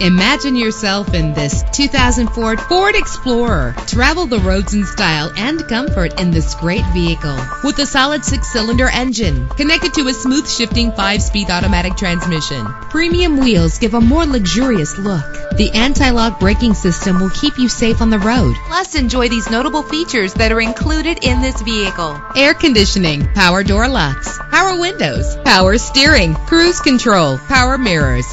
Imagine yourself in this 2004 Ford Explorer. Travel the roads in style and comfort in this great vehicle. With a solid six-cylinder engine connected to a smooth shifting five-speed automatic transmission. Premium wheels give a more luxurious look. The anti-lock braking system will keep you safe on the road. Plus, enjoy these notable features that are included in this vehicle. Air conditioning, power door locks, power windows, power steering, cruise control, power mirrors,